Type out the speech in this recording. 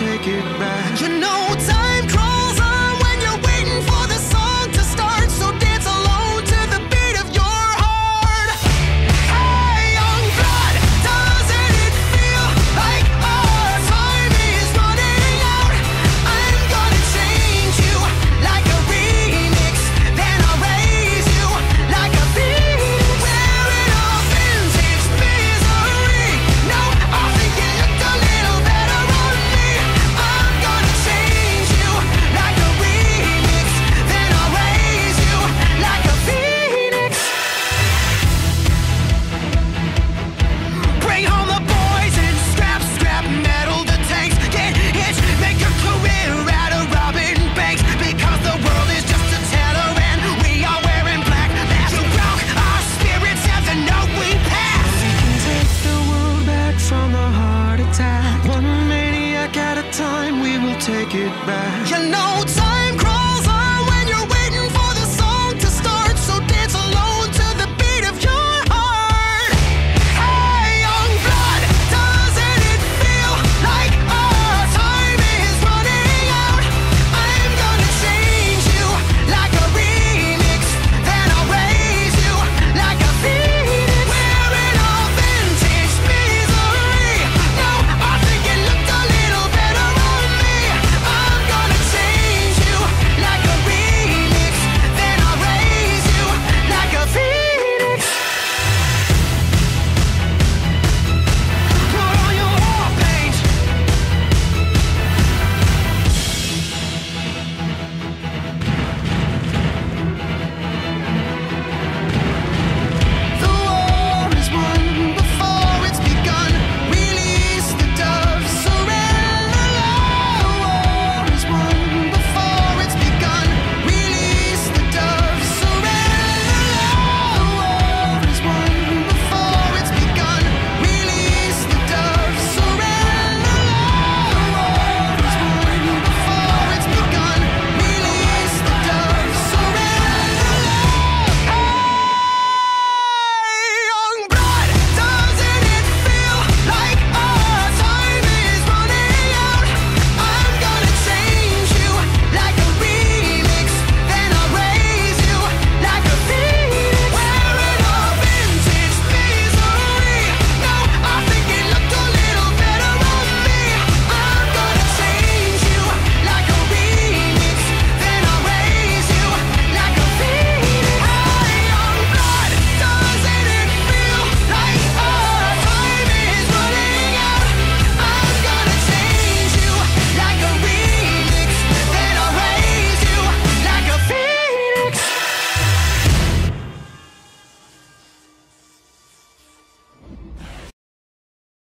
take it back. You know will take it back. You know.